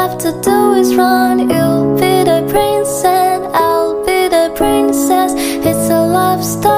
left to do is run. You'll be the prince and I'll be the princess. It's a love story.